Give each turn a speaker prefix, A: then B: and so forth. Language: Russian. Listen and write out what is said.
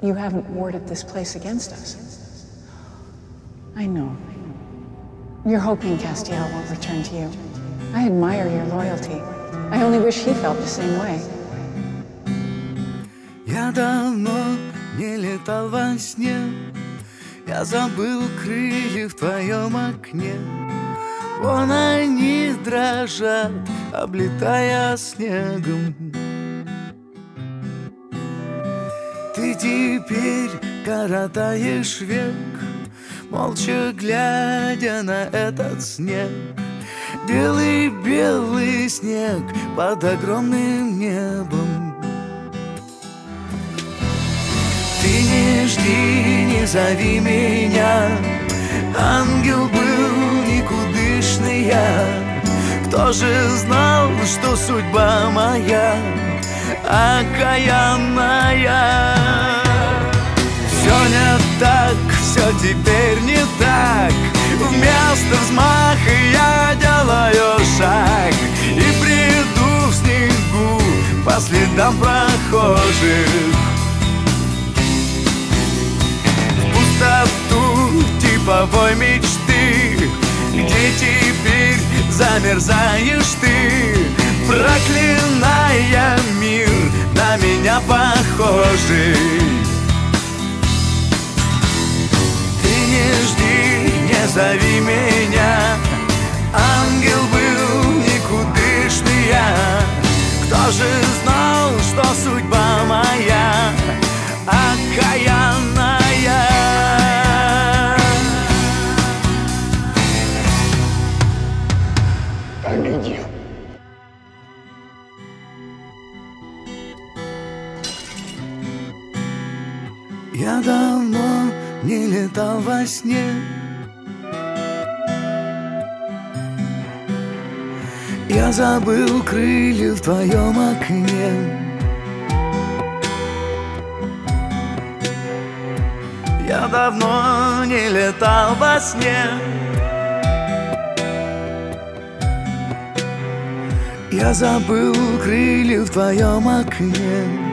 A: You haven't warded this place against us. I know. You're hoping Castiel won't return to you. I admire your loyalty. I only wish he felt the same way.
B: Я давно не летал во сне Я забыл крылья в твоем окне Вон они дрожат, облетая снегом Теперь коротаешь век Молча глядя на этот снег. Белый-белый снег под огромным небом. Ты не жди, не зови меня. Ангел был никудышный я. Кто же знал, что судьба моя Окаянная так, все теперь не так. Вместо взмаха я делаю шаг И приду в снегу по следам прохожих. В пустоту типовой мечты Где теперь замерзаешь ты. Проклиная мир на меня похожий зови меня. Ангел был никудышный я. Кто же знал, что судьба моя Окаянная?
C: Комедия.
B: Я давно не летал во сне Я забыл крылья в твоем окне. Я давно не летал во сне. Я забыл крылья в твоем окне